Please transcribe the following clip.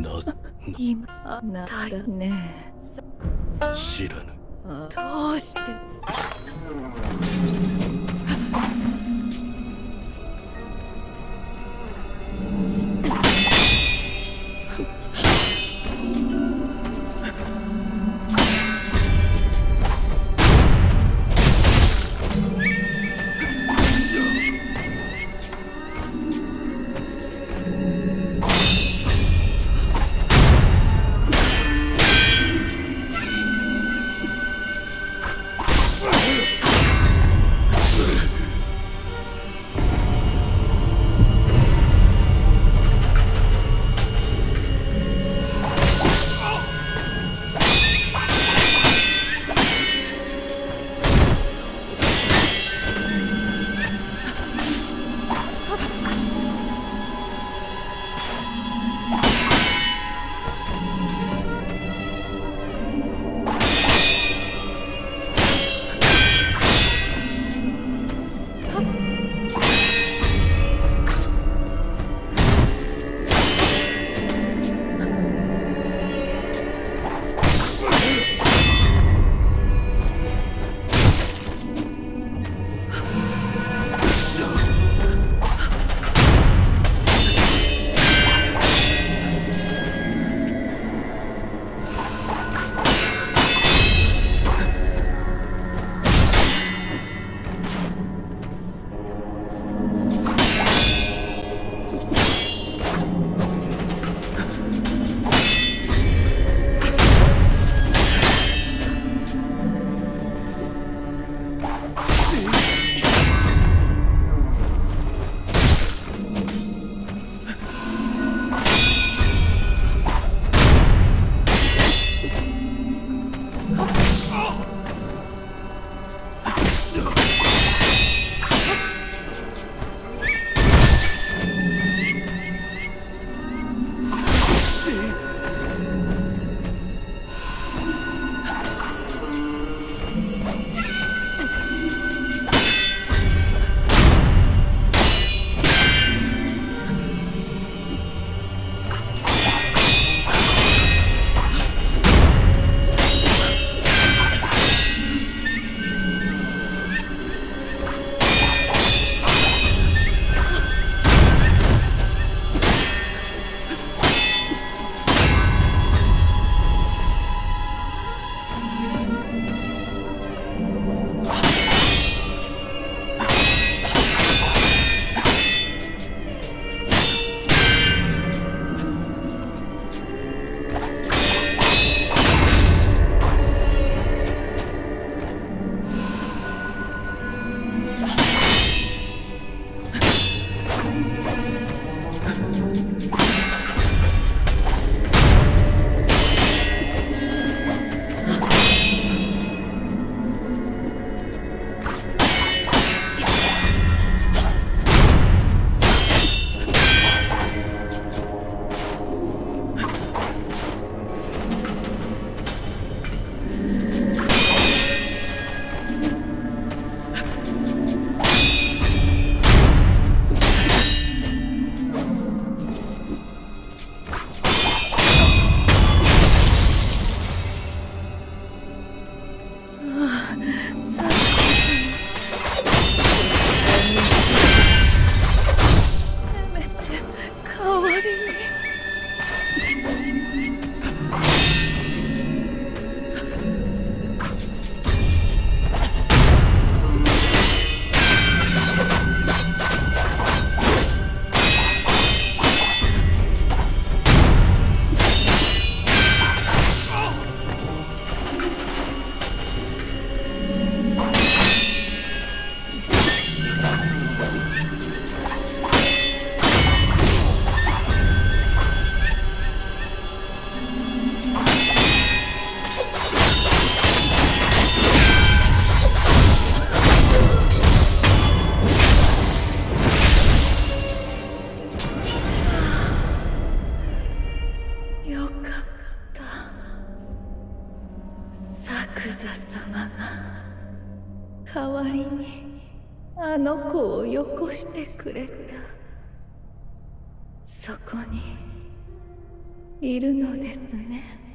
なぜ？今なだね。知らぬ。どうして？代わりにあの子をよこしてくれた。そこにいるのですね。